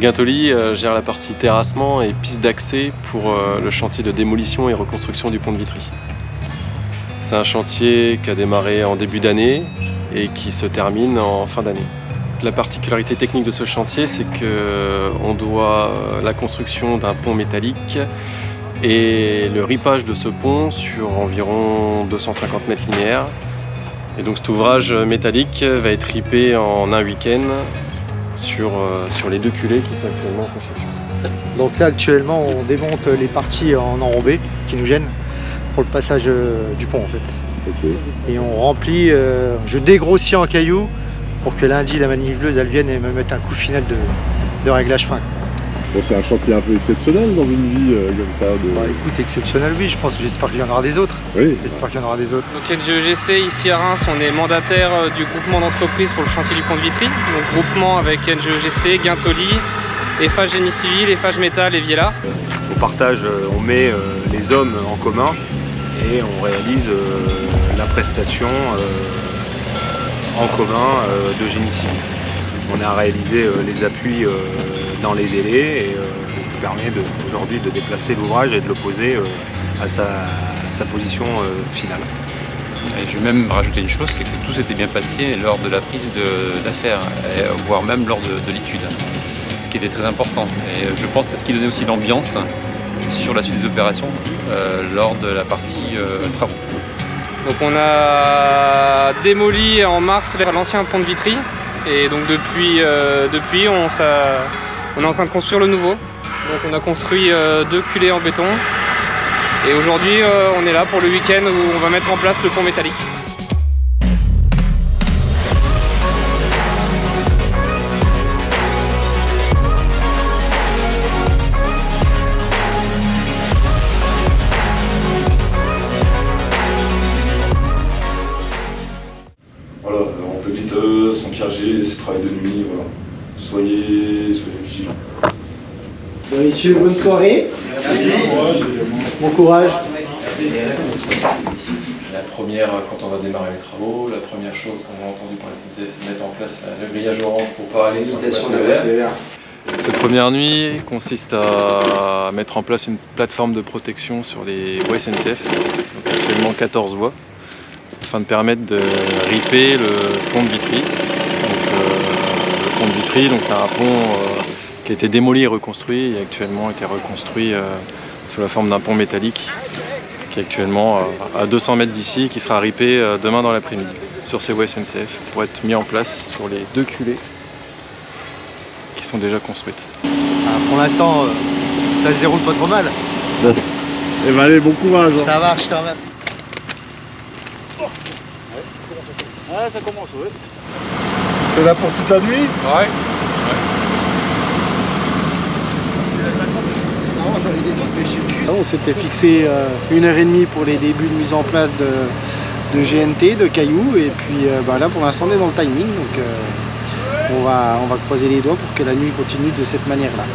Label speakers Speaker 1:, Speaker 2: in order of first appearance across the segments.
Speaker 1: Guintoli euh, gère la partie terrassement et piste d'accès pour euh, le chantier de démolition et reconstruction du pont de Vitry. C'est un chantier qui a démarré en début d'année et qui se termine en fin d'année. La particularité technique de ce chantier, c'est qu'on doit la construction d'un pont métallique et le ripage de ce pont sur environ 250 mètres linéaires. Et donc cet ouvrage métallique va être ripé en un week-end sur, euh, sur les deux culées qui sont actuellement en construction.
Speaker 2: Donc là actuellement on démonte les parties en enrobé qui nous gênent pour le passage euh, du pont en fait. Et on remplit, euh, je dégrossis en cailloux pour que lundi la maniveleuse elle vienne et me mette un coup final de, de réglage fin.
Speaker 3: Bon, c'est un chantier un peu exceptionnel dans une vie euh, comme ça. De...
Speaker 2: Bah écoute, exceptionnel oui, je pense, j'espère qu'il y en aura des autres.
Speaker 3: Oui.
Speaker 2: J'espère qu'il y en aura des autres.
Speaker 4: Donc NGEGC ici à Reims, on est mandataire euh, du groupement d'entreprises pour le chantier du pont de Vitry. Donc groupement avec NGEGC, Guintoli, EFA Génie Civil, EFA Métal et Viella.
Speaker 5: Au partage, euh, on met les hommes en commun et on réalise la prestation en commun de génie civil. On a réalisé les appuis dans les délais et qui permet aujourd'hui de déplacer l'ouvrage et de le poser à sa, à sa position finale.
Speaker 6: Et je vais même rajouter une chose, c'est que tout s'était bien passé lors de la prise d'affaires, voire même lors de, de l'étude, ce qui était très important. Et je pense que c'est ce qui donnait aussi l'ambiance sur la suite des opérations euh, lors de la partie euh, travaux.
Speaker 4: Donc on a démoli en mars l'ancien pont de Vitry et donc depuis, euh, depuis on, ça, on est en train de construire le nouveau. Donc on a construit euh, deux culées en béton. Et aujourd'hui euh, on est là pour le week-end où on va mettre en place le pont métallique.
Speaker 7: Voilà, on peut vite euh, s'engager, c'est travail de nuit, voilà. Soyez, soyez
Speaker 2: messieurs, bonne soirée. Merci. Bon courage.
Speaker 1: La première, quand on va démarrer les travaux, la première chose qu'on a entendu par la SNCF, c'est de mettre en place le grillage orange pour pas aller sur le verre. Cette première nuit consiste à mettre en place une plateforme de protection sur les voies SNCF, donc actuellement 14 voies, afin de permettre de riper le pont de Vitry. Donc, euh, le pont de Vitry, donc c'est un pont euh, qui a été démoli et reconstruit et actuellement a été reconstruit euh, sous la forme d'un pont métallique qui est actuellement euh, à 200 mètres d'ici qui sera ripé euh, demain dans l'après-midi sur ces voies SNCF pour être mis en place sur les deux culées qui sont déjà construites.
Speaker 2: Ah, pour l'instant, euh, ça se déroule pas trop mal.
Speaker 3: Eh ben allez, bon courage. hein.
Speaker 2: Ça va, je te remercie.
Speaker 8: Ouais, ça commence, oui.
Speaker 3: T'es là pour toute la nuit?
Speaker 6: Ouais.
Speaker 2: On s'était fixé euh, une heure et demie pour les débuts de mise en place de, de GNT, de cailloux, et puis euh, bah là pour l'instant on est dans le timing, donc euh, on, va, on va croiser les doigts pour que la nuit continue de cette manière-là.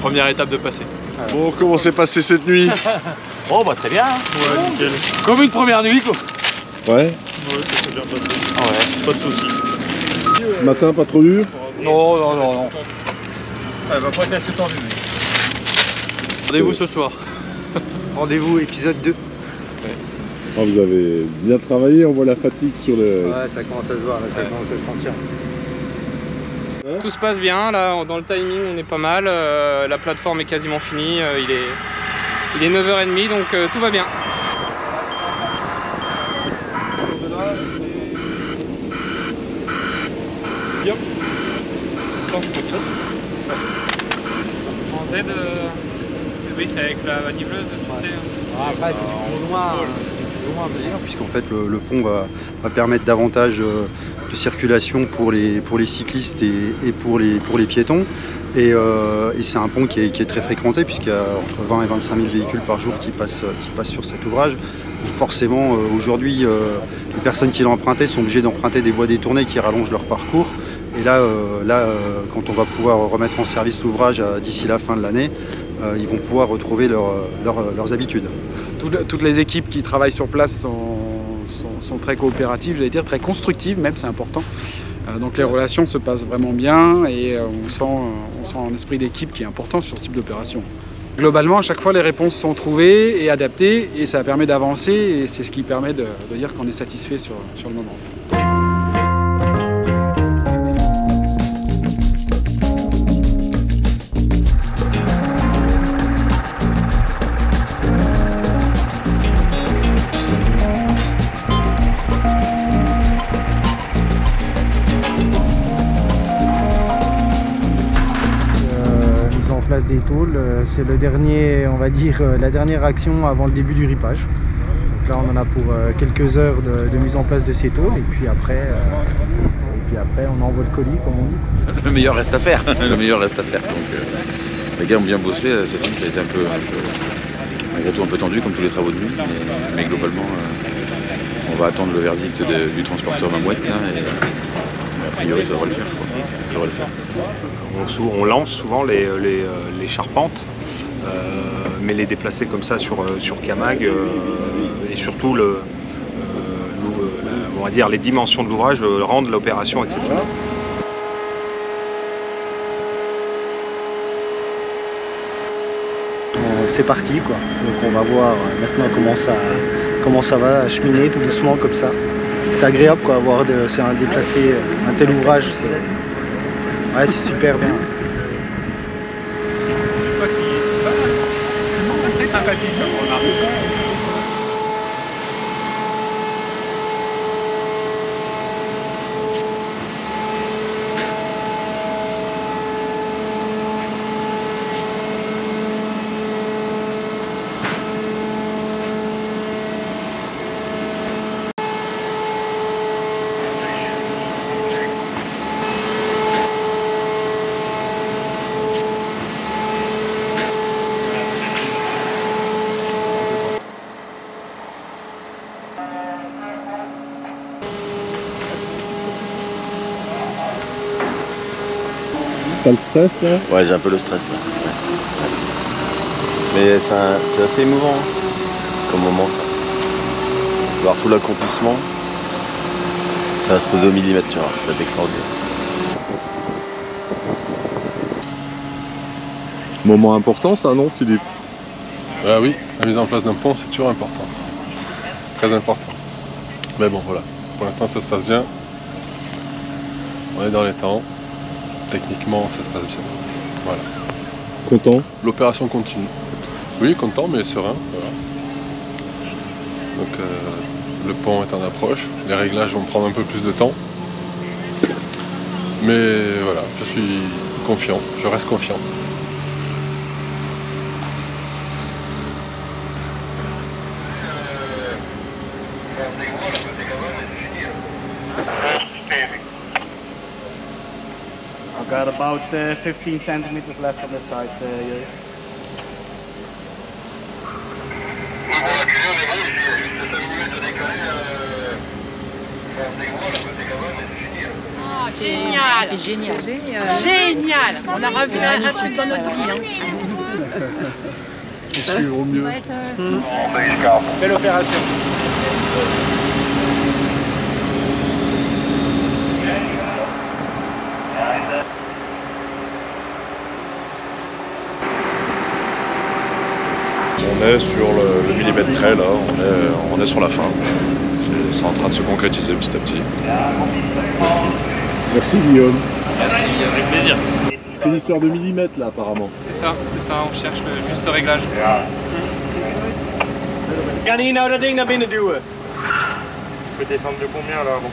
Speaker 1: Première étape de passer.
Speaker 3: Bon, comment s'est passée cette nuit
Speaker 8: Oh, bah très bien. Ouais, nickel. Comme une première nuit, quoi.
Speaker 3: Ouais.
Speaker 8: Ouais, ça s'est bien passé. Ah ouais. Pas de soucis.
Speaker 3: Ce matin, pas trop dur
Speaker 8: Non, non, non, non. Elle va pas être assez tendue.
Speaker 1: Rendez-vous ce soir.
Speaker 2: Rendez-vous épisode 2.
Speaker 3: Ah, Vous avez bien travaillé, on voit la fatigue sur le...
Speaker 2: Ouais, ça commence à se voir, là, ça commence à se sentir.
Speaker 4: Tout se passe bien, là, dans le timing, on est pas mal. Euh, la plateforme est quasiment finie. Euh, il, est, il est 9h30, donc euh, tout va bien. Bien. En Z, oui, c'est avec la niveleuse, tu sais.
Speaker 9: Ah, après, c'est du loin, loin à dire, puisqu'en fait, le, le pont va, va permettre davantage de circulation pour les, pour les cyclistes et, pour, les, pour les piétons. Et, euh, c'est un pont qui est, très fréquenté puisqu'il y a entre 20 et 25 000 véhicules par jour qui passent, qui passent sur cet ouvrage. Donc forcément, euh, aujourd'hui, euh, les personnes qui l'ont emprunté sont obligées d'emprunter des voies détournées qui rallongent leur parcours. Et là, là quand on va pouvoir remettre en service l'ouvrage d'ici la fin de l'année, ils vont pouvoir retrouver leur, leur, leurs habitudes.
Speaker 10: Toutes les équipes qui travaillent sur place sont sont, très coopératives, j'allais dire très constructives même, c'est important. Euh, donc les relations se passent vraiment bien et euh, on sent, on sent un esprit d'équipe qui est important sur ce type d'opération. Globalement, à chaque fois, les réponses sont trouvées et adaptées et ça permet d'avancer et c'est ce qui permet de, dire qu'on est satisfait sur le moment.
Speaker 9: Euh, c'est on va dire, euh, la dernière action avant le début du ripage. Là, on en a pour euh, quelques heures de, mise en place de ces tôles et puis après, on envoie le colis, comme on
Speaker 6: dit. Le meilleur reste à faire. Donc, les gars ont bien bossé. Cette nuit, ça a été un peu, malgré tout, un peu tendu, comme tous les travaux de nuit. Mais, globalement, on va attendre le verdict du transporteur Mamouette. Priori, ça devrait le faire. Le faire.
Speaker 5: On, lance souvent les, les, les charpentes, euh, mais les déplacer comme ça sur, sur Camag euh, et surtout euh, les dimensions de l'ouvrage rendent l'opération exceptionnelle.
Speaker 9: C'est parti quoi, donc on va voir maintenant comment ça va cheminer tout doucement comme ça. C'est agréable quoi, avoir de, un déplacé un tel ouvrage. Ouais, c'est super bien.
Speaker 4: C'est pas mal. Ils sont très sympathiques comme on a.
Speaker 3: T'as le stress là
Speaker 11: Ouais, j'ai un peu le stress. Là. Mais c'est assez émouvant hein, comme moment ça. Voir tout l'accomplissement, ça va se poser au millimètre, tu vois, ça va être extraordinaire.
Speaker 3: Moment important ça, non Philippe?
Speaker 12: Bah oui, la mise en place d'un pont c'est toujours important. Très important. Mais bon voilà, pour l'instant ça se passe bien. On est dans les temps. Techniquement ça se passe bien. Voilà.
Speaker 3: Content
Speaker 12: L'opération continue. Oui, content mais serein. Voilà. Donc euh, le pont est en approche. Les réglages vont prendre un peu plus de temps. Mais voilà, je suis confiant, je reste confiant.
Speaker 13: I've got about uh, 15 centimeters left on this side, uh.
Speaker 14: Ah, génial C'est génial. génial Génial On a revu un, un truc dans notre vie. Hein.
Speaker 3: Je au mieux.
Speaker 4: Mmh. Belle opération.
Speaker 15: On est sur le, le millimètre près là, on est, on est sur la fin. C'est en train de se concrétiser petit à petit.
Speaker 3: Merci. Merci Guillaume.
Speaker 4: Merci, avec plaisir.
Speaker 3: C'est l'histoire de millimètres là apparemment.
Speaker 4: C'est ça, c'est ça, on cherche le juste réglage.
Speaker 8: Kan hier nou dat ding naar binnen duwen? Je peux descendre de combien là avant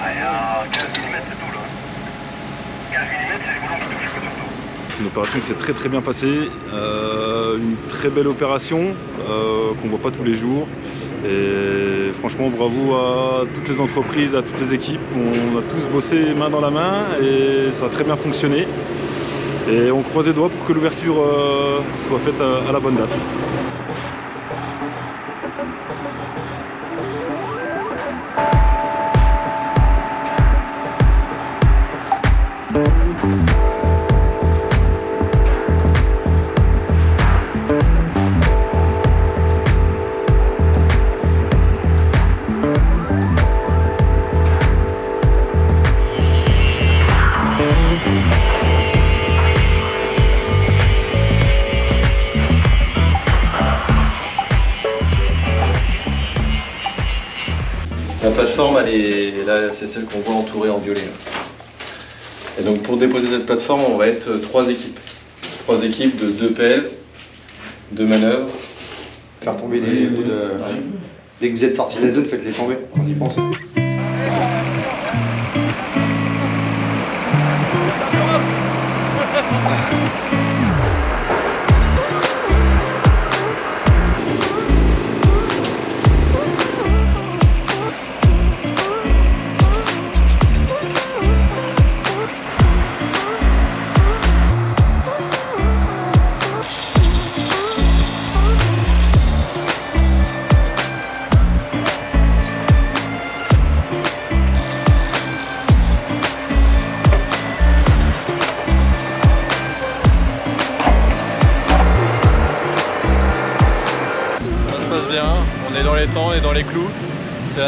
Speaker 16: Ah, il y a 15 mm c'est tout là. 15 mm c'est les boulons qui touchent surtout.
Speaker 7: C'est une opération qui s'est très très bien passée, euh, une très belle opération euh, qu'on voit pas tous les jours. Et franchement bravo à toutes les entreprises, à toutes les équipes. On a tous bossé main dans la main et ça a très bien fonctionné. Et on croise les doigts pour que l'ouverture euh, soit faite à la bonne date.
Speaker 1: La plateforme, elle est, là, c'est celle qu'on voit entourée en violet. là. Et donc pour déposer cette plateforme, on va être euh, trois équipes. Trois équipes de deux pelles, deux manœuvres.
Speaker 2: Faire tomber des bouts de... Dès que vous êtes sorti de la zone, faites-les tomber. On y pense.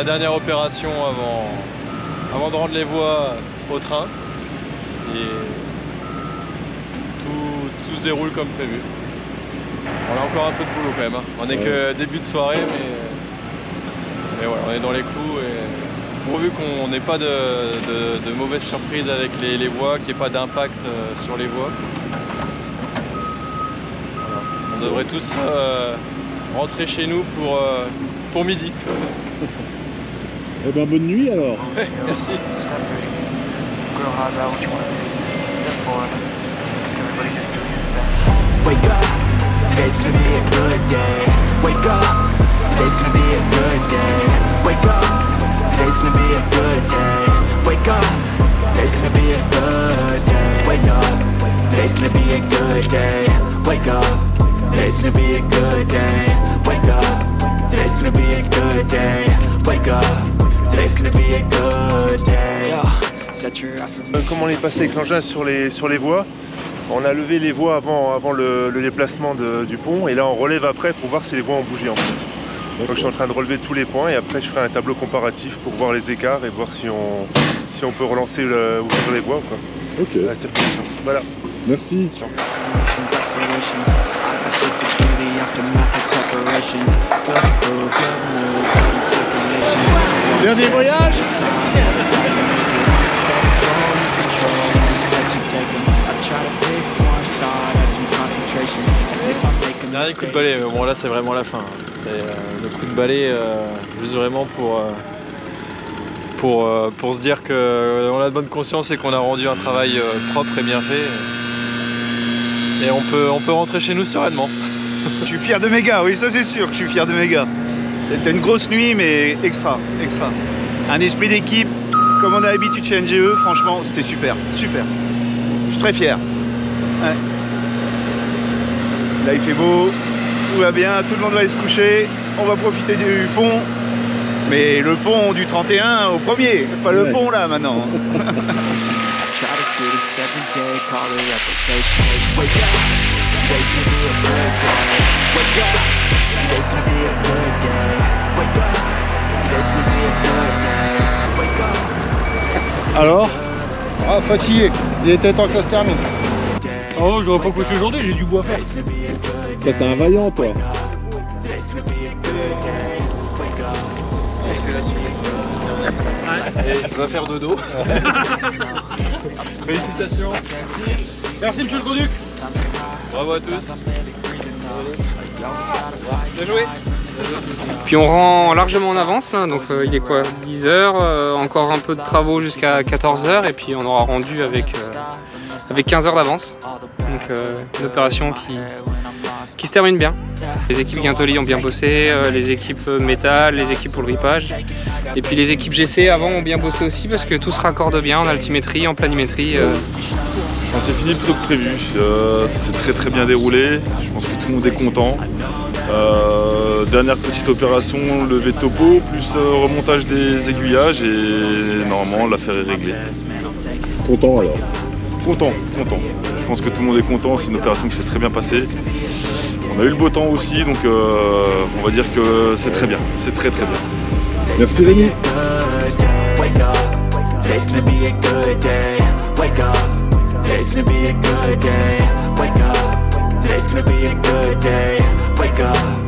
Speaker 1: la dernière opération avant, avant de rendre les voies au train. Et tout, tout se déroule comme prévu. On a encore un peu de boulot quand même. hein. On n'est que début de soirée, mais, mais voilà, on est dans les clous. Et pourvu qu'on n'ait pas de, de- de mauvaises surprises avec les, les voies, qu'il n'y ait pas d'impact euh, sur les voies. Voilà. On devrait tous euh, rentrer chez nous pour, euh, pour midi.
Speaker 3: Eh ben bonne nuit alors.
Speaker 1: Ouais, merci.
Speaker 17: Wake up, today's gonna be a good day. Wake up, today's gonna be a good day. Wake up, today's gonna be a good day. Wake up, today's gonna be a good day. Wake up, today's gonna be a good day. Wake up, today's gonna be a good day. Wake up, today's gonna be a good day. Wake up, today's gonna be a good day. Yeah, set your affirmations.
Speaker 12: Euh, Comme on est passé avec l'engin sur les, sur les voies, on a levé les voies avant, avant le, le déplacement de- du pont et là on relève après pour voir si les voies ont bougé en fait. Donc je suis en train de relever tous les points et après je ferai un tableau comparatif pour voir les écarts et voir si on, si on peut relancer le, ouvrir les voies ou quoi.
Speaker 3: Ok.
Speaker 12: Voilà.
Speaker 3: Merci.
Speaker 8: Dernier voyage.
Speaker 1: Dernier coup de balai, mais bon là c'est vraiment la fin. hein. C'est euh, le coup de balai euh, juste vraiment pour, euh, pour, euh, pour se dire qu'on a de bonne conscience et qu'on a rendu un travail euh, propre et bien fait. Et on peut, on peut rentrer chez nous sereinement.
Speaker 8: Je suis fier de mes gars, oui, ça c'est sûr que je suis fier de mes gars. C'était une grosse nuit, mais extra, extra. Un esprit d'équipe, comme on a l'habitude chez NGE, franchement, c'était super, super. Je suis très fier. Ouais. Là, il fait beau, tout va bien, tout le monde va aller se coucher. On va profiter du pont. Mais le pont du 31 au premier, pas le
Speaker 3: Ouais.
Speaker 8: pont là maintenant.
Speaker 17: Try to do this every day, call it replication. Wake up, today's gonna be a good day.
Speaker 2: Alors Ah, fatigué. Il était temps que ça se termine.
Speaker 8: Oh, j'aurais pas couché aujourd'hui, j'ai du bois à faire.
Speaker 3: Toi, T'es un vaillant toi.
Speaker 1: Et va faire dodo. Félicitations. Merci monsieur le conduc. Bravo à tous.
Speaker 4: Bien joué. Puis on rend largement en avance, là, donc euh, il est quoi 10 heures, euh, encore un peu de travaux jusqu'à 14 heures et puis on aura rendu avec, euh, avec 15 heures d'avance. Donc une opération qui, qui se termine bien. Les équipes Guintoli ont bien bossé, les équipes métal, les équipes pour le ripage. Et puis les équipes GC avant ont bien bossé aussi parce que tout se raccorde bien en altimétrie, en planimétrie.
Speaker 7: Chantier fini plutôt que prévu. Euh, ça s'est très très bien déroulé. Je pense que tout le monde est content. Dernière petite opération, levée de topo, plus euh, remontage des aiguillages et normalement l'affaire est réglée.
Speaker 3: Content alors
Speaker 7: Content, content. Je pense que tout le monde est content. C'est une opération qui s'est très bien passée. On a eu le beau temps aussi, donc euh, on va dire que c'est très bien. C'est très très bien.
Speaker 3: Merci Rémi.
Speaker 17: Wake up,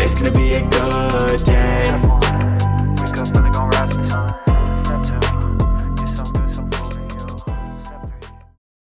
Speaker 17: It's gonna be a good day.